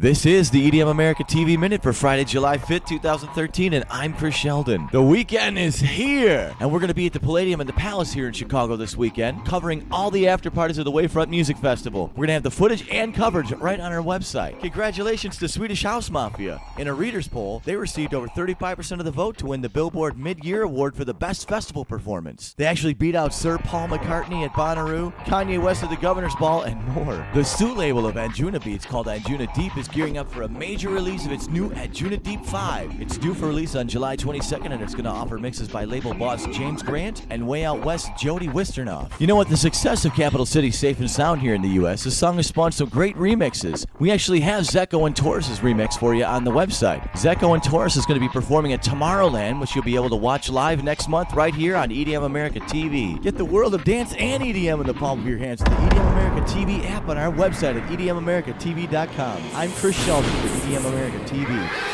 This is the EDM America TV Minute for Friday, July 5th, 2013, and I'm Chris Sheldon. The weekend is here, and we're going to be at the Palladium and the Palace here in Chicago this weekend, covering all the after parties of the Wavefront Music Festival. We're going to have the footage and coverage right on our website. Congratulations to Swedish House Mafia. In a reader's poll, they received over 35% of the vote to win the Billboard Mid-Year Award for the Best Festival Performance. They actually beat out Sir Paul McCartney at Bonnaroo, Kanye West at the Governor's Ball, and more. The Sue label of Anjunabeats, called Anjunadeep, is gearing up for a major release of its new Anjunadeep 5. It's due for release on July 22nd, and it's going to offer mixes by label boss James Grant and Way Out West Jody Wisternoff. You know what? The success of Capital Cities Safe and Sound here in the U.S., the song has spawned some great remixes. We actually have Zecco and Taurus' remix for you on the website. Zecco and Taurus is going to be performing at Tomorrowland, which you'll be able to watch live next month right here on EDM America TV. Get the world of dance and EDM in the palm of your hands with the EDM America TV app on our website at edmamericatv.com. I'm Chris Sheldon for EDM America TV.